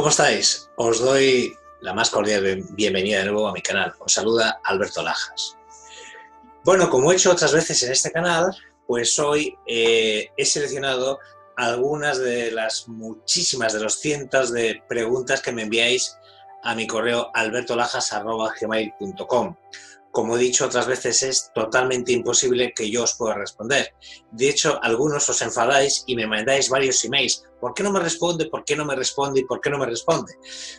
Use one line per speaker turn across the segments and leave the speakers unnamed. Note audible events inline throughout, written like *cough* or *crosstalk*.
¿Cómo estáis? Os doy la más cordial bienvenida de nuevo a mi canal. Os saluda Alberto Lajas. Bueno, como he hecho otras veces en este canal, pues hoy eh, he seleccionado algunas de las muchísimas de los cientos de preguntas que me enviáis a mi correo albertolajas.gmail.com como he dicho otras veces, es totalmente imposible que yo os pueda responder. De hecho, algunos os enfadáis y me mandáis varios emails. ¿Por qué no me responde? ¿Por qué no me responde? ¿Y por qué no me responde?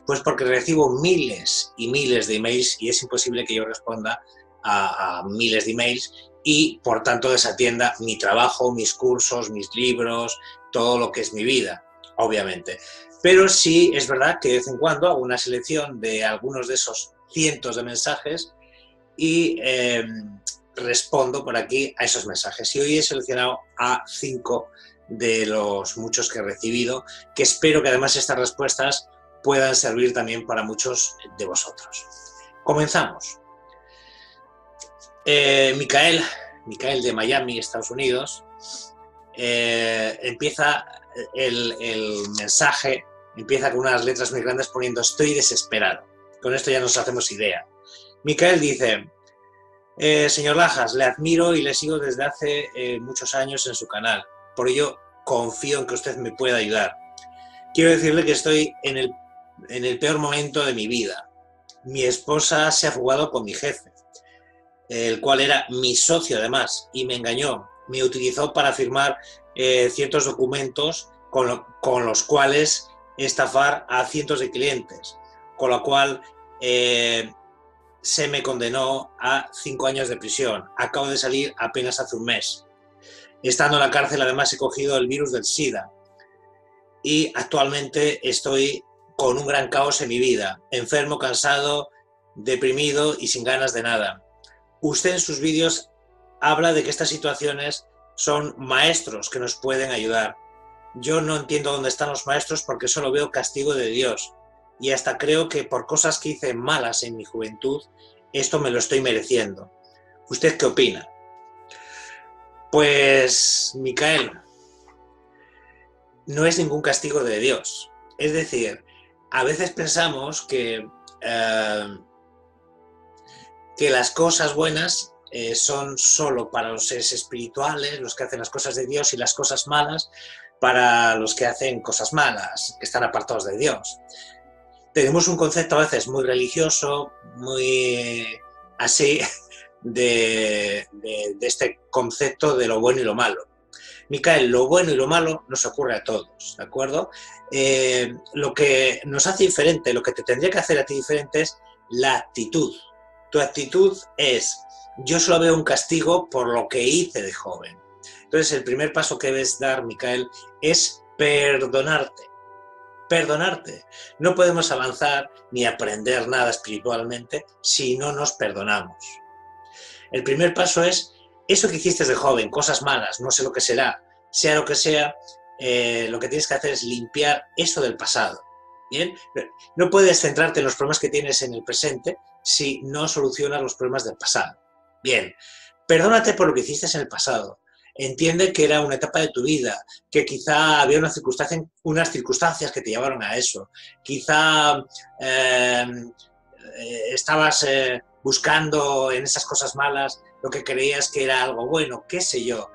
Pues porque recibo miles y miles de emails y es imposible que yo responda a, miles de emails y por tanto desatienda mi trabajo, mis cursos, mis libros, todo lo que es mi vida, obviamente. Pero sí es verdad que de vez en cuando hago una selección de algunos de esos cientos de mensajes y em, respondo por aquí a esos mensajes. Y hoy he seleccionado a cinco de los muchos que he recibido, que espero que además estas respuestas puedan servir también para muchos de vosotros. Comenzamos. Eh, Micael, Micael de Miami, Estados Unidos, eh, empieza el, el mensaje, empieza con unas letras muy grandes poniendo estoy desesperado. Con esto ya nos hacemos idea. Micael dice, eh, señor Lajas, le admiro y le sigo desde hace eh, muchos años en su canal. Por ello, confío en que usted me pueda ayudar. Quiero decirle que estoy en el, en el peor momento de mi vida. Mi esposa se ha fugado con mi jefe, el cual era mi socio además, y me engañó. Me utilizó para firmar eh, ciertos documentos con, con, los cuales estafar a cientos de clientes. Con lo cual se me condenó a cinco años de prisión. Acabo de salir apenas hace un mes. Estando en la cárcel, además, he cogido el virus del SIDA. Y actualmente estoy con un gran caos en mi vida. Enfermo, cansado, deprimido y sin ganas de nada. Usted en sus vídeos habla de que estas situaciones son maestros que nos pueden ayudar. Yo no entiendo dónde están los maestros porque solo veo castigo de Dios y hasta creo que por cosas que hice malas en mi juventud, esto me lo estoy mereciendo. ¿Usted qué opina? Pues, Micael, no es ningún castigo de Dios. Es decir, a veces pensamos que, eh, que las cosas buenas eh, son solo para los seres espirituales, los que hacen las cosas de Dios, y las cosas malas para los que hacen cosas malas, que están apartados de Dios tenemos un concepto a veces muy religioso, muy así, *laughs* de, este concepto de lo bueno y lo malo. Micael, lo bueno y lo malo nos ocurre a todos, ¿de acuerdo? Eh, lo que nos hace diferente, lo que te tendría que hacer a ti diferente es la actitud. Tu actitud es, yo solo veo un castigo por lo que hice de joven. Entonces, el primer paso que debes dar, Micael, es perdonarte perdonarte. No podemos avanzar ni aprender nada espiritualmente si no nos perdonamos. El primer paso es eso que hiciste de joven, cosas malas, no sé lo que será, sea lo que sea, eh, lo que tienes que hacer es limpiar eso del pasado. ¿Bien? No puedes centrarte en los problemas que tienes en el presente si no solucionas los problemas del pasado. Bien, perdónate por lo que hiciste en el pasado entiende que era una etapa de tu vida, que quizá había una unas circunstancias que te llevaron a eso, quizá eh, eh, estabas eh, buscando en esas cosas malas lo que creías que era algo bueno, qué sé yo.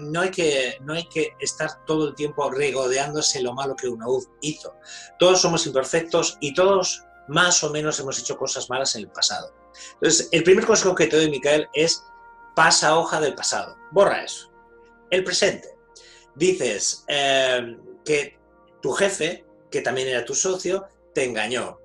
no, hay que, no hay que estar todo el tiempo regodeándose lo malo que uno hizo. Todos somos imperfectos y todos más o menos hemos hecho cosas malas en el pasado. Entonces, el primer consejo que te doy, Micael, es pasa hoja del pasado, borra eso. El presente. Dices eh, que tu jefe, que también era tu socio, te engañó.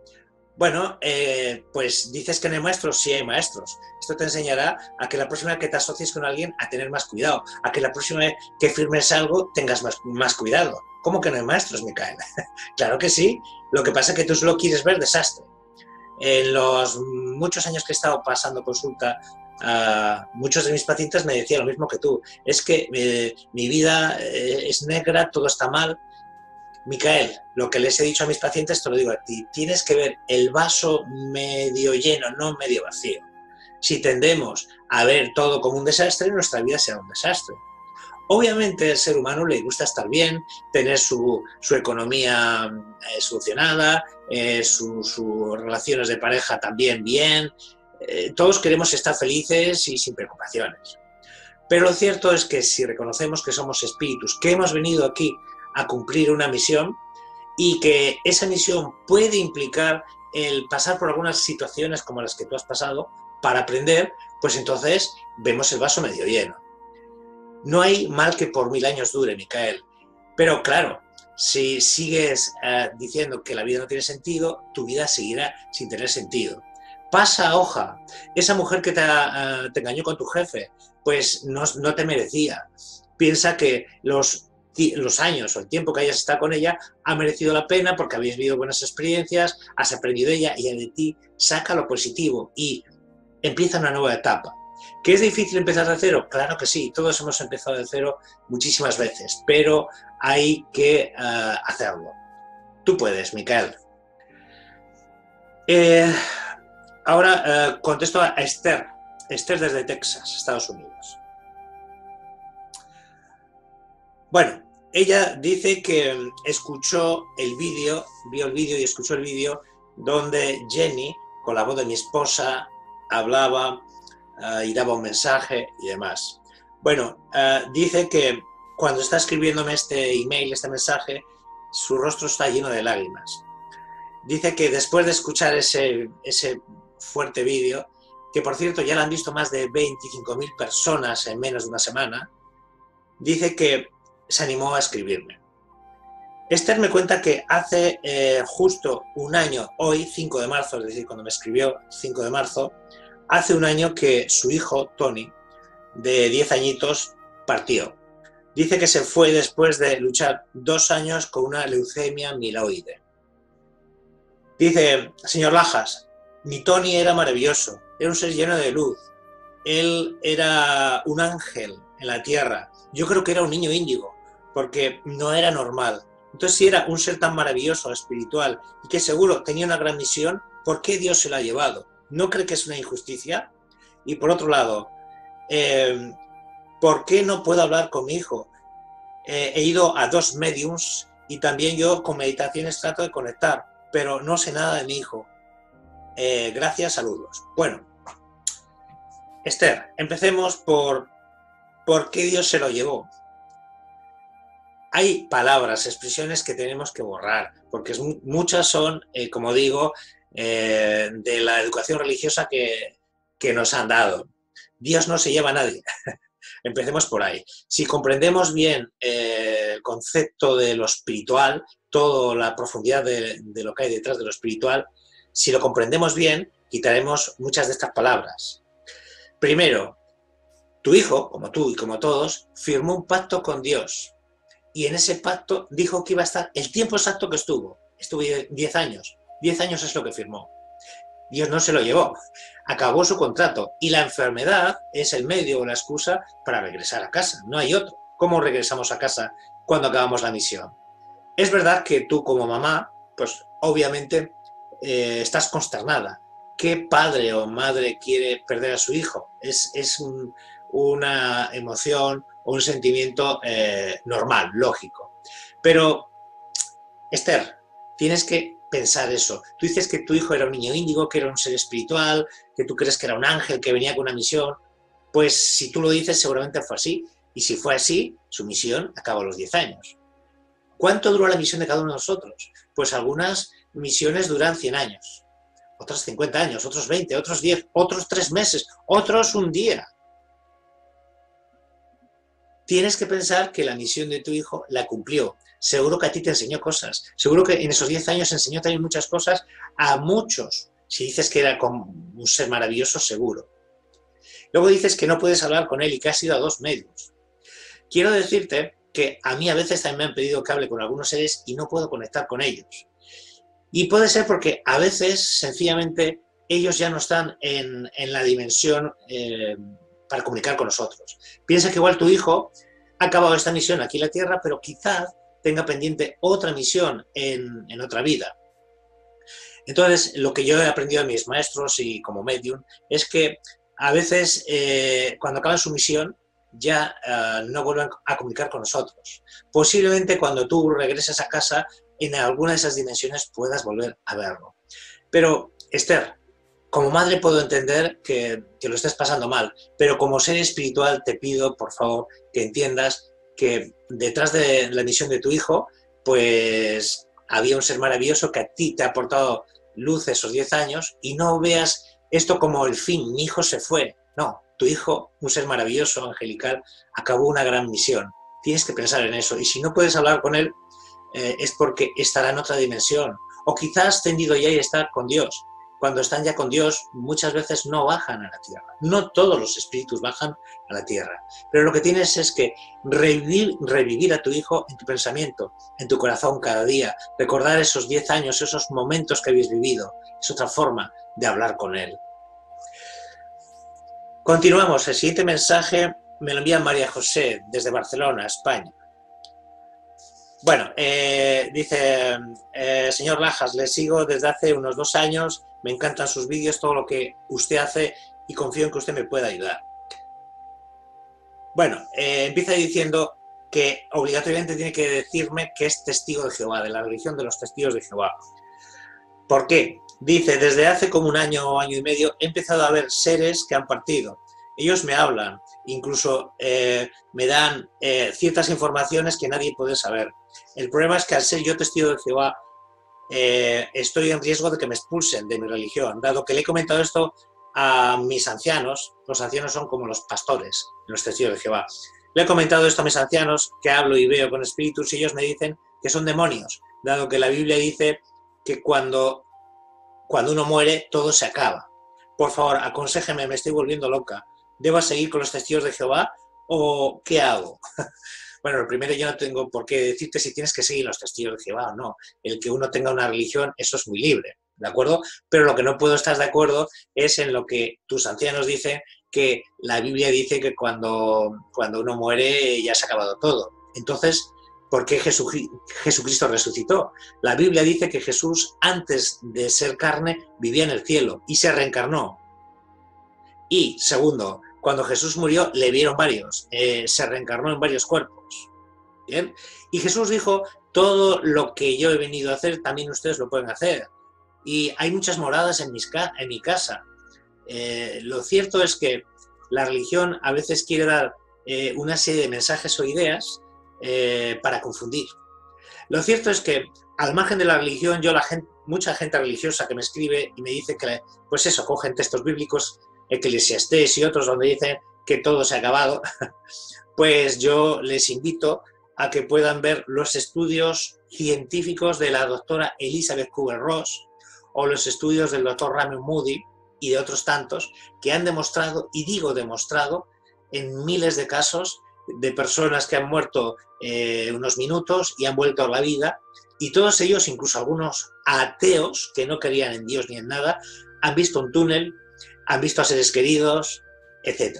Bueno, eh, pues dices que no hay maestros, sí hay maestros. Esto te enseñará a que la próxima vez que te asocies con alguien, a tener más cuidado, a que la próxima vez que firmes algo, tengas más, más cuidado. ¿Cómo que no hay maestros, Micaela? *laughs* claro que sí. Lo que pasa es que tú solo quieres ver desastre. En los muchos años que he estado pasando consulta muchos de mis pacientes me decían lo mismo que tú, es que eh, mi vida eh, es negra, todo está mal. Micael, lo que les he dicho a mis pacientes te lo digo a ti, tienes que ver el vaso medio lleno, no medio vacío. Si tendemos a ver todo como un desastre, nuestra vida será un desastre. Obviamente, al ser humano le gusta estar bien, tener su, economía eh, solucionada, eh, sus relaciones de pareja también bien. Eh, todos queremos estar felices y sin preocupaciones. Pero lo cierto es que si reconocemos que somos espíritus, que hemos venido aquí a cumplir una misión y que esa misión puede implicar el pasar por algunas situaciones como las que tú has pasado para aprender, pues entonces vemos el vaso medio lleno. No hay mal que por mil años dure, Micael. Pero claro, si sigues eh, diciendo que la vida no tiene sentido, tu vida seguirá sin tener sentido. Pasa hoja. Esa mujer que te, eh, engañó con tu jefe, pues no, no te merecía. Piensa que los los años o el tiempo que hayas estado con ella ha merecido la pena porque habéis vivido buenas experiencias, has aprendido de ella y de ti saca lo positivo y empieza una nueva etapa. ¿Que es difícil empezar de cero? Claro que sí, todos hemos empezado de cero muchísimas veces, pero hay que eh, hacerlo. Tú puedes, Micael. Eh, ahora eh, contesto a Esther. Esther desde Texas, Estados Unidos. Bueno, ella dice que escuchó el vídeo, vio el vídeo y escuchó el vídeo donde Jenny, con la voz de mi esposa, hablaba eh, y daba un mensaje y demás. Bueno, eh, dice que cuando está escribiéndome este email, este mensaje, su rostro está lleno de lágrimas. Dice que después de escuchar ese, ese fuerte vídeo, que por cierto ya lo han visto más de 25.000 personas en menos de una semana, dice que se animó a escribirme. Esther me cuenta que hace eh, justo un año, hoy, 5 de marzo, es decir, cuando me escribió 5 de marzo, hace un año que su hijo, Tony, de 10 añitos, partió. Dice que se fue después de luchar dos años con una leucemia mieloide. Dice, señor Lajas, mi Tony era maravilloso, era un ser lleno de luz, él era un ángel en la tierra, yo creo que era un niño índigo, porque no era normal. Entonces, si era un ser tan maravilloso, espiritual, y que seguro tenía una gran misión, ¿por qué Dios se lo ha llevado? ¿No cree que es una injusticia? Y por otro lado, eh, ¿por qué no puedo hablar con mi hijo? Eh, he ido a dos mediums y también yo con meditaciones trato de conectar, pero no sé nada de mi hijo. Eh, gracias, saludos. Bueno, Esther, empecemos por por qué Dios se lo llevó hay palabras, expresiones que tenemos que borrar, porque muchas son, eh, como digo, eh, de la educación religiosa que, nos han dado. Dios no se lleva a nadie. *laughs* Empecemos por ahí. Si comprendemos bien el concepto de lo espiritual, toda la profundidad de lo que hay detrás de lo espiritual, si lo comprendemos bien, quitaremos muchas de estas palabras. Primero, tu hijo, como tú y como todos, firmó un pacto con Dios y en ese pacto dijo que iba a estar el tiempo exacto que estuvo. Estuvo 10 años. 10 años es lo que firmó. Dios no se lo llevó. Acabó su contrato y la enfermedad es el medio o la excusa para regresar a casa. No hay otro. ¿Cómo regresamos a casa cuando acabamos la misión? Es verdad que tú como mamá, pues obviamente eh, estás consternada. ¿Qué padre o madre quiere perder a su hijo? Es, es una emoción, un sentimiento eh, normal, lógico. Pero, Esther, tienes que pensar eso. Tú dices que tu hijo era un niño índigo, que era un ser espiritual, que tú crees que era un ángel, que venía con una misión. Pues si tú lo dices, seguramente fue así. Y si fue así, su misión acabó a los 10 años. ¿Cuánto duró la misión de cada uno de nosotros? Pues algunas misiones duran 100 años, otras 50 años, otros 20, otros 10, otros 3 meses, otros un día tienes que pensar que la misión de tu hijo la cumplió. Seguro que a ti te enseñó cosas. Seguro que en esos 10 años enseñó también muchas cosas a muchos. Si dices que era un ser maravilloso, seguro. Luego dices que no puedes hablar con él y que has ido a dos medios. Quiero decirte que a mí a veces también me han pedido que hable con algunos seres y no puedo conectar con ellos. Y puede ser porque a veces, sencillamente, ellos ya no están en, la dimensión eh, para comunicar con nosotros. Piensa que igual tu hijo ha acabado esta misión aquí en la Tierra, pero quizás tenga pendiente otra misión en, otra vida. Entonces, lo que yo he aprendido de mis maestros y como medium es que a veces eh, cuando acaban su misión ya eh, no vuelven a comunicar con nosotros. Posiblemente cuando tú regreses a casa, en alguna de esas dimensiones puedas volver a verlo. Pero, Esther, como madre puedo entender que, que, lo estés pasando mal, pero como ser espiritual te pido, por favor, que entiendas que detrás de la misión de tu hijo, pues había un ser maravilloso que a ti te ha aportado luz esos 10 años y no veas esto como el fin, mi hijo se fue. No, tu hijo, un ser maravilloso, angelical, acabó una gran misión. Tienes que pensar en eso. Y si no puedes hablar con él, eh, es porque estará en otra dimensión. O quizás tendido ya y está con Dios. Cuando están ya con Dios, muchas veces no bajan a la tierra. No todos los espíritus bajan a la tierra. Pero lo que tienes es que revivir, revivir a tu hijo en tu pensamiento, en tu corazón cada día. Recordar esos 10 años, esos momentos que habéis vivido. Es otra forma de hablar con él. Continuamos. El siguiente mensaje me lo envía María José desde Barcelona, España. Bueno, eh, dice, eh, señor Lajas, le sigo desde hace unos dos años, me encantan sus vídeos, todo lo que usted hace y confío en que usted me pueda ayudar. Bueno, eh, empieza diciendo que obligatoriamente tiene que decirme que es testigo de Jehová, de la religión de los testigos de Jehová. ¿Por qué? Dice, desde hace como un año o año y medio he empezado a ver seres que han partido. Ellos me hablan, incluso me dan ciertas informaciones que nadie puede saber. El problema es que al ser yo testigo de Jehová, eh, estoy en riesgo de que me expulsen de mi religión, dado que le he comentado esto a mis ancianos, los ancianos son como los pastores, los testigos de Jehová. Le he comentado esto a mis ancianos, que hablo y veo con espíritus, y ellos me dicen que son demonios, dado que la Biblia dice que cuando, cuando uno muere, todo se acaba. Por favor, aconsejeme, me estoy volviendo loca. ¿Debo seguir con los testigos de Jehová o qué hago? *laughs* Bueno, lo primero yo no tengo por qué decirte si tienes que seguir los testigos de Jehová o no. El que uno tenga una religión, eso es muy libre, ¿de acuerdo? Pero lo que no puedo estar de acuerdo es en lo que tus ancianos dicen, que la Biblia dice que cuando, cuando uno muere ya se ha acabado todo. Entonces, ¿por qué Jesucristo resucitó? La Biblia dice que Jesús, antes de ser carne, vivía en el cielo y se reencarnó. Y, segundo, cuando Jesús murió, le vieron varios, eh, se reencarnó en varios cuerpos. Y Jesús dijo, todo lo que yo he venido a hacer, también ustedes lo pueden hacer. Y hay muchas moradas en, mi casa. Eh, lo cierto es que la religión a veces quiere dar eh, una serie de mensajes o ideas para confundir. Lo cierto es que al margen de la religión, yo la gente, mucha gente religiosa que me escribe y me dice que, pues eso, cogen textos bíblicos Eclesiastés y otros donde dicen que todo se ha acabado, *laughs* pues yo les invito a que puedan ver los estudios científicos de la doctora Elizabeth Kubler-Ross o los estudios del doctor Raymond Moody y de otros tantos que han demostrado, y digo demostrado, en miles de casos de personas que han muerto eh, unos minutos y han vuelto a la vida, y todos ellos, incluso algunos ateos que no creían en Dios ni en nada, han visto un túnel han visto a seres queridos, etc.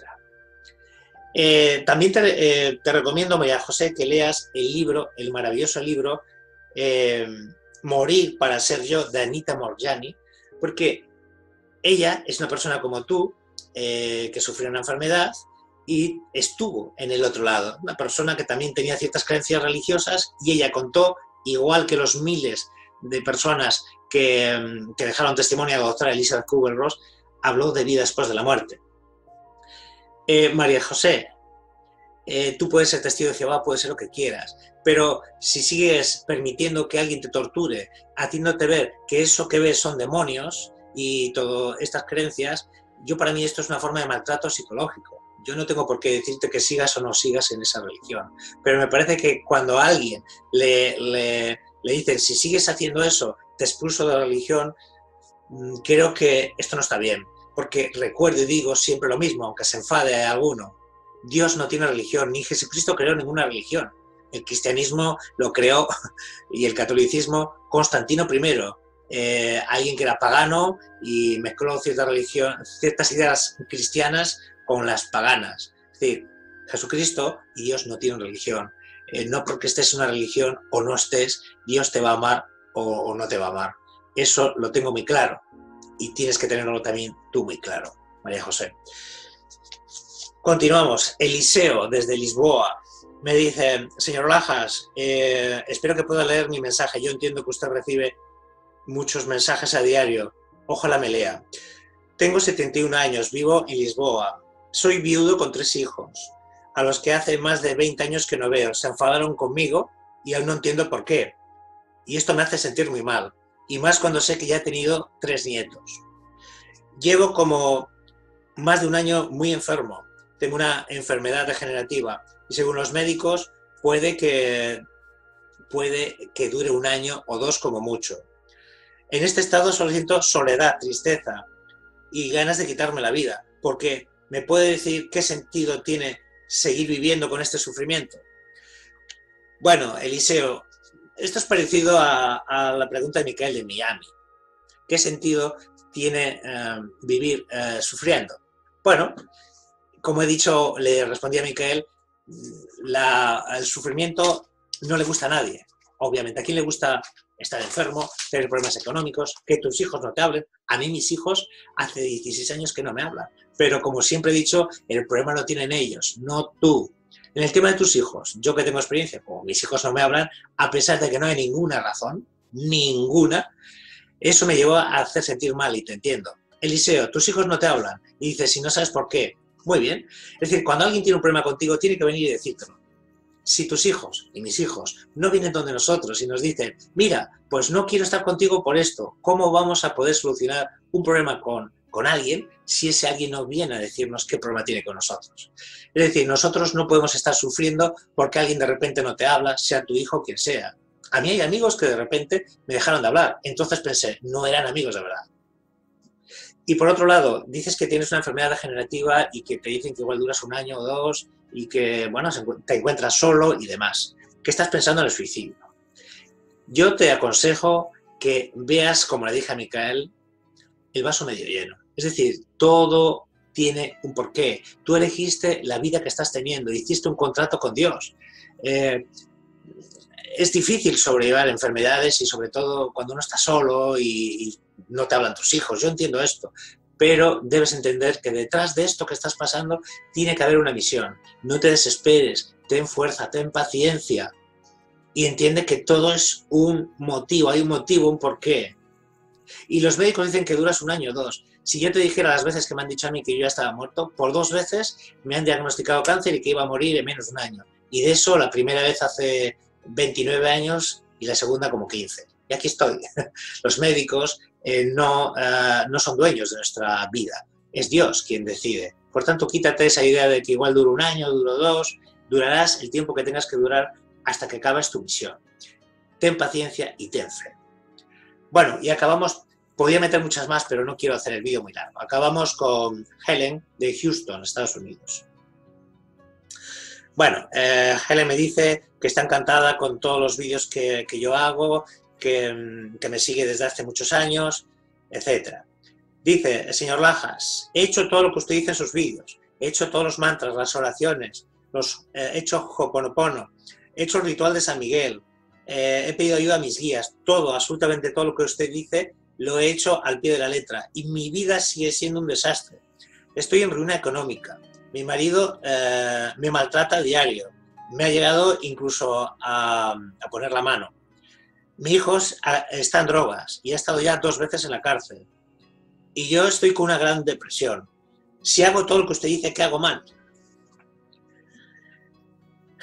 Eh, también eh, te, recomiendo, María José, que leas el libro, el maravilloso libro eh, Morir para ser yo, de Anita Morgiani, porque ella es una persona como tú, que sufrió una enfermedad y estuvo en el otro lado, una persona que también tenía ciertas creencias religiosas y ella contó, igual que los miles de personas que, que dejaron testimonio a la doctora Elizabeth Kubler-Ross, habló de vida después de la muerte. Eh, María José, eh, tú puedes ser testigo de Jehová, puedes ser lo que quieras, pero si sigues permitiendo que alguien te torture, haciéndote ver que eso que ves son demonios y todas estas creencias, yo para mí esto es una forma de maltrato psicológico. Yo no tengo por qué decirte que sigas o no sigas en esa religión, pero me parece que cuando a alguien le, le, le dicen si sigues haciendo eso, te expulso de la religión, creo que esto no está bien, porque recuerdo y digo siempre lo mismo, aunque se enfade a alguno, Dios no tiene religión, ni Jesucristo creó ninguna religión. El cristianismo lo creó *laughs* y el catolicismo Constantino I, eh, alguien que era pagano y mezcló cierta ciertas ideas cristianas con las paganas. Es decir, Jesucristo y Dios no tienen religión. Eh, no porque estés en una religión o no estés, Dios te va a amar o no te va a amar. Eso lo tengo muy claro y tienes que tenerlo también tú muy claro, María José. Continuamos. Eliseo, desde Lisboa, me dice, señor Lajas, eh, espero que pueda leer mi mensaje. Yo entiendo que usted recibe muchos mensajes a diario. Ojalá me lea. Tengo 71 años, vivo en Lisboa. Soy viudo con tres hijos, a los que hace más de 20 años que no veo. Se enfadaron conmigo y aún no entiendo por qué. Y esto me hace sentir muy mal, y más cuando sé que ya he tenido tres nietos. Llevo como más de un año muy enfermo. Tengo una enfermedad degenerativa y según los médicos puede que, puede que dure un año o dos como mucho. En este estado solo siento soledad, tristeza y ganas de quitarme la vida, porque me puede decir qué sentido tiene seguir viviendo con este sufrimiento. Bueno, Eliseo, esto es parecido a, la pregunta de Micael de Miami. ¿Qué sentido tiene eh, vivir eh, sufriendo? Bueno, como he dicho, le respondí a Micael, el sufrimiento no le gusta a nadie. Obviamente, ¿a quién le gusta estar enfermo, tener problemas económicos, que tus hijos no te hablen? A mí mis hijos hace 16 años que no me hablan. Pero como siempre he dicho, el problema lo tienen ellos, no tú. En el tema de tus hijos, yo que tengo experiencia, como mis hijos no me hablan, a pesar de que no hay ninguna razón, ninguna, eso me llevó a hacer sentir mal y te entiendo. Eliseo, tus hijos no te hablan. Y dices, si no sabes por qué, muy bien. Es decir, cuando alguien tiene un problema contigo, tiene que venir y decírtelo. Si tus hijos y mis hijos no vienen donde nosotros y nos dicen, mira, pues no quiero estar contigo por esto, ¿cómo vamos a poder solucionar un problema con, con alguien si ese alguien no viene a decirnos qué problema tiene con nosotros? Es decir, nosotros no podemos estar sufriendo porque alguien de repente no te habla, sea tu hijo o quien sea. A mí hay amigos que de repente me dejaron de hablar, entonces pensé, no eran amigos de verdad y por otro lado, dices que tienes una enfermedad degenerativa y que te dicen que igual duras un año o dos y que, bueno, te encuentras solo y demás. ¿Qué estás pensando en el suicidio? Yo te aconsejo que veas, como le dije a Micael, el vaso medio lleno. Es decir, todo tiene un porqué. Tú elegiste la vida que estás teniendo, hiciste un contrato con Dios. Eh, es difícil sobrellevar enfermedades y sobre todo cuando uno está solo y, no te hablan tus hijos. Yo entiendo esto, pero debes entender que detrás de esto que estás pasando tiene que haber una misión. No te desesperes, ten fuerza, ten paciencia y entiende que todo es un motivo, hay un motivo, un porqué. Y los médicos dicen que duras un año o dos. Si yo te dijera las veces que me han dicho a mí que yo ya estaba muerto, por dos veces me han diagnosticado cáncer y que iba a morir en menos de un año. Y de eso la primera vez hace 29 años y la segunda como 15. Y aquí estoy. *laughs* Los médicos eh, no, eh, no son dueños de nuestra vida, es Dios quien decide. Por tanto, quítate esa idea de que igual dura un año, duro dos, durarás el tiempo que tengas que durar hasta que acabes tu misión. Ten paciencia y ten fe. Bueno, y acabamos, podía meter muchas más, pero no quiero hacer el vídeo muy largo. Acabamos con Helen de Houston, Estados Unidos. Bueno, eh, Helen me dice que está encantada con todos los vídeos que, yo hago, que, me sigue desde hace muchos años, etc. Dice, señor Lajas, he hecho todo lo que usted dice en sus vídeos, he hecho todos los mantras, las oraciones, los, eh, he hecho Hoponopono, he hecho el ritual de San Miguel, eh, he pedido ayuda a mis guías, todo, absolutamente todo lo que usted dice, lo he hecho al pie de la letra y mi vida sigue siendo un desastre. Estoy en ruina económica, mi marido eh, me maltrata a diario, me ha llegado incluso a, poner la mano. Mi hijo está en drogas y ha estado ya dos veces en la cárcel. Y yo estoy con una gran depresión. Si hago todo lo que usted dice, ¿qué hago mal?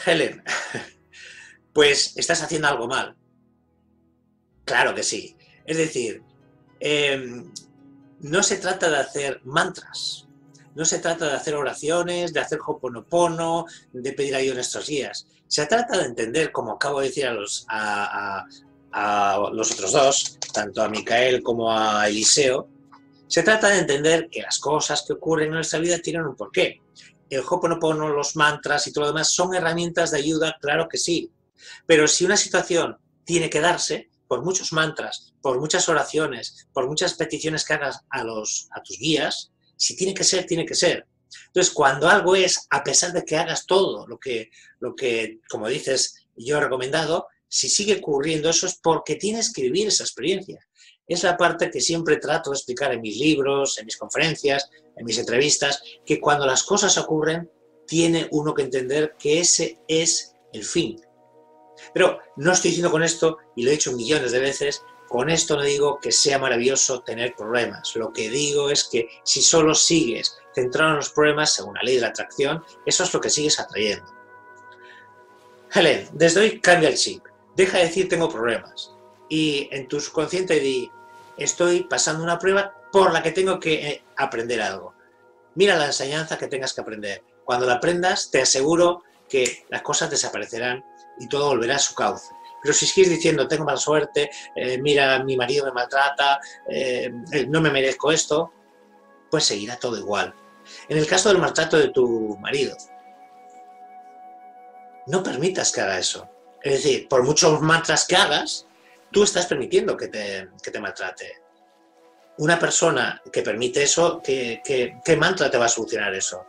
Helen, *laughs* pues estás haciendo algo mal. Claro que sí. Es decir, em, no se trata de hacer mantras, no se trata de hacer oraciones, de hacer hoponopono, de pedir ayuda a nuestros guías. Se trata de entender, como acabo de decir a los, a, los otros dos, tanto a Micael como a Eliseo, se trata de entender que las cosas que ocurren en nuestra vida tienen un porqué. El hoponopono, los mantras y todo lo demás son herramientas de ayuda, claro que sí. Pero si una situación tiene que darse, por muchos mantras, por muchas oraciones, por muchas peticiones que hagas a, los, a tus guías, si tiene que ser, tiene que ser. Entonces, cuando algo es, a pesar de que hagas todo lo que, lo que como dices, yo he recomendado, si sigue ocurriendo eso es porque tienes que vivir esa experiencia. Es la parte que siempre trato de explicar en mis libros, en mis conferencias, en mis entrevistas, que cuando las cosas ocurren, tiene uno que entender que ese es el fin. Pero no estoy diciendo con esto, y lo he dicho millones de veces, con esto no digo que sea maravilloso tener problemas. Lo que digo es que si solo sigues centrado en los problemas según la ley de la atracción, eso es lo que sigues atrayendo. Helen, desde hoy cambia el chip. Deja de decir tengo problemas. Y en tu subconsciente di, estoy pasando una prueba por la que tengo que eh, aprender algo. Mira la enseñanza que tengas que aprender. Cuando la aprendas, te aseguro que las cosas desaparecerán y todo volverá a su cauce. Pero si sigues diciendo, tengo mala suerte, eh, mira, mi marido me maltrata, eh, no me merezco esto, pues seguirá todo igual. En el caso del maltrato de tu marido, no permitas que haga eso. Es decir, por muchos mantras que hagas, tú estás permitiendo que te, te maltrate. Una persona que permite eso, ¿qué, qué, mantra te va a solucionar eso?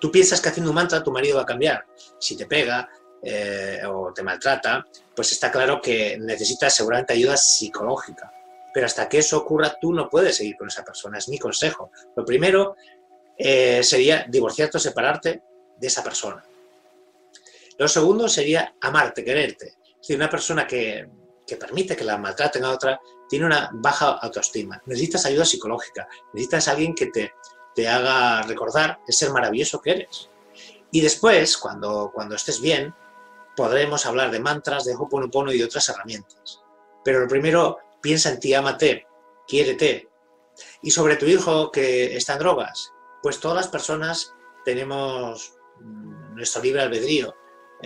Tú piensas que haciendo un mantra tu marido va a cambiar. Si te pega eh, o te maltrata, pues está claro que necesitas seguramente ayuda psicológica. Pero hasta que eso ocurra, tú no puedes seguir con esa persona. Es mi consejo. Lo primero eh, sería divorciarte o separarte de esa persona. Lo segundo sería amarte, quererte. Es decir, una persona que, permite que la maltraten a otra tiene una baja autoestima. Necesitas ayuda psicológica, necesitas alguien que te, te haga recordar el ser maravilloso que eres. Y después, cuando, cuando estés bien, podremos hablar de mantras, de Ho'oponopono y de otras herramientas. Pero lo primero, piensa en ti, ámate, quiérete. Y sobre tu hijo que está en drogas, pues todas las personas tenemos mm, nuestro libre albedrío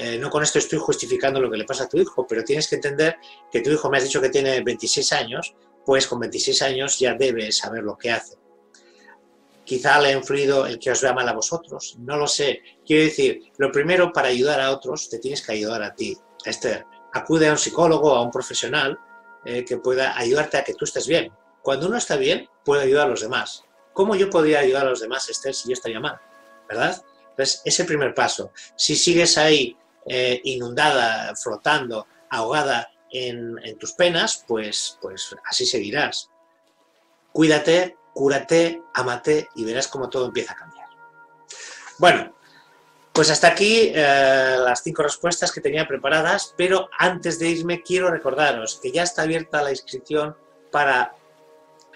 eh, no con esto estoy justificando lo que le pasa a tu hijo, pero tienes que entender que tu hijo me has dicho que tiene 26 años, pues con 26 años ya debe saber lo que hace. Quizá le ha influido el que os vea mal a vosotros, no lo sé. Quiero decir, lo primero para ayudar a otros te tienes que ayudar a ti. Esther, acude a un psicólogo, a un profesional eh, que pueda ayudarte a que tú estés bien. Cuando uno está bien, puede ayudar a los demás. ¿Cómo yo podría ayudar a los demás, Esther, si yo estaría mal? ¿Verdad? Entonces, ese primer paso. Si sigues ahí eh, inundada, flotando, ahogada en, tus penas, pues, pues así seguirás. Cuídate, cúrate, amate y verás cómo todo empieza a cambiar. Bueno, pues hasta aquí eh, las cinco respuestas que tenía preparadas, pero antes de irme quiero recordaros que ya está abierta la inscripción para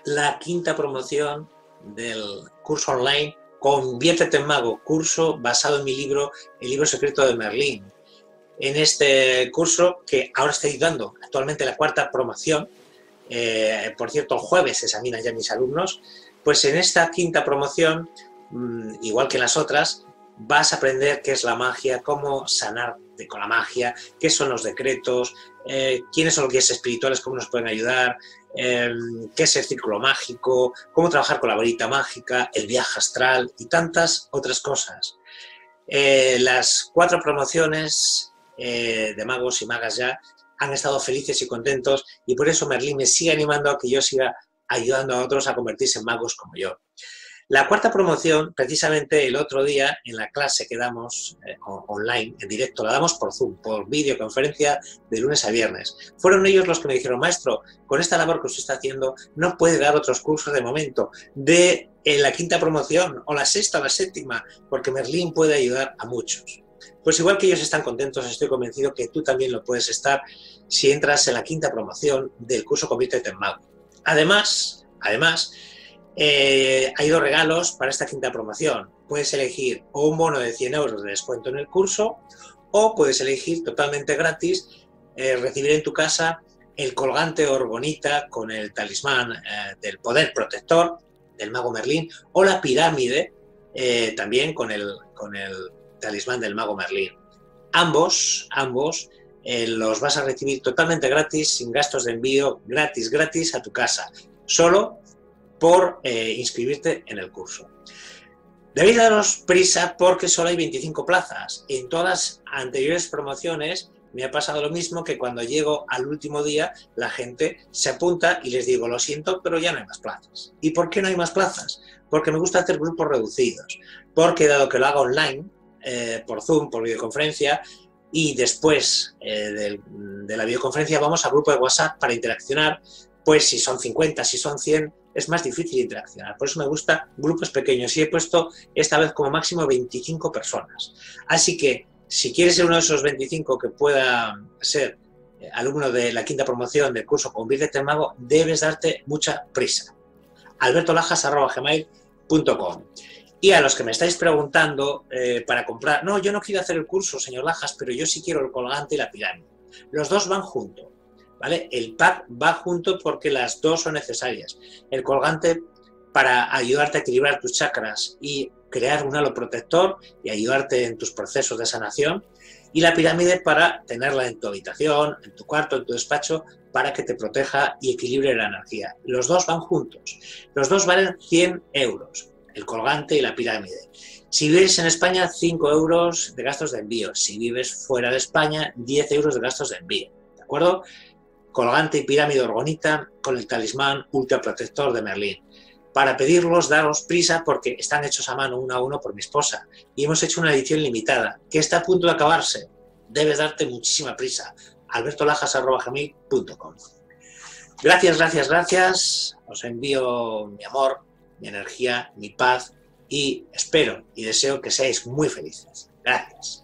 la quinta promoción del curso online Conviértete en mago, curso basado en mi libro, El libro secreto de Merlín en este curso que ahora estoy dando actualmente la cuarta promoción. Eh, por cierto, jueves examinan ya mis alumnos. Pues en esta quinta promoción, mm, igual que en las otras, vas a aprender qué es la magia, cómo sanar con la magia, qué son los decretos, eh, quiénes son los guías espirituales, cómo nos pueden ayudar, em, qué es el círculo mágico, cómo trabajar con la varita mágica, el viaje astral y tantas otras cosas. Eh, las cuatro promociones de magos y magas ya han estado felices y contentos y por eso Merlín me sigue animando a que yo siga ayudando a otros a convertirse en magos como yo. La cuarta promoción, precisamente el otro día en la clase que damos eh, online, en directo, la damos por Zoom, por videoconferencia de lunes a viernes. Fueron ellos los que me dijeron, maestro, con esta labor que usted está haciendo, no puede dar otros cursos de momento, de en la quinta promoción o la sexta o la séptima, porque Merlín puede ayudar a muchos. Pues igual que ellos están contentos, estoy convencido que tú también lo puedes estar si entras en la quinta promoción del curso Conviértete en Mago. Además, además, eh, hay dos regalos para esta quinta promoción. Puedes elegir o un bono de 100 euros de descuento en el curso o puedes elegir totalmente gratis eh, recibir en tu casa el colgante Orbonita con el talismán eh, del poder protector del mago Merlín o la pirámide también con el, con el talismán del mago Merlín. Ambos, ambos eh, los vas a recibir totalmente gratis, sin gastos de envío, gratis, gratis a tu casa, solo por eh, inscribirte en el curso. Debéis daros prisa porque solo hay 25 plazas. En todas anteriores promociones me ha pasado lo mismo que cuando llego al último día la gente se apunta y les digo, lo siento, pero ya no hay más plazas. ¿Y por qué no hay más plazas? Porque me gusta hacer grupos reducidos. Porque dado que lo hago online, eh, por Zoom, por videoconferencia, y después eh, de, la videoconferencia vamos al grupo de WhatsApp para interaccionar, pues si son 50, si son 100, es más difícil interaccionar. Por eso me gusta grupos pequeños y he puesto esta vez como máximo 25 personas. Así que si quieres ser uno de esos 25 que pueda ser eh, alumno de la quinta promoción del curso Convierte en Mago, debes darte mucha prisa. albertolajas.gmail.com y a los que me estáis preguntando eh, para comprar, no, yo no quiero hacer el curso, señor Lajas, pero yo sí quiero el colgante y la pirámide. Los dos van juntos, ¿vale? El pack va junto porque las dos son necesarias. El colgante para ayudarte a equilibrar tus chakras y crear un halo protector y ayudarte en tus procesos de sanación. Y la pirámide para tenerla en tu habitación, en tu cuarto, en tu despacho, para que te proteja y equilibre la energía. Los dos van juntos. Los dos valen 100 euros el colgante y la pirámide. Si vives en España, 5 euros de gastos de envío. Si vives fuera de España, 10 euros de gastos de envío. ¿De acuerdo? Colgante y pirámide orgonita con el talismán ultra protector de Merlín. Para pedirlos, daros prisa porque están hechos a mano uno a uno por mi esposa y hemos hecho una edición limitada que está a punto de acabarse. Debes darte muchísima prisa. albertolajas.com Gracias, gracias, gracias. Os envío mi amor, mi energía, mi paz y espero y deseo que seáis muy felices. Gracias.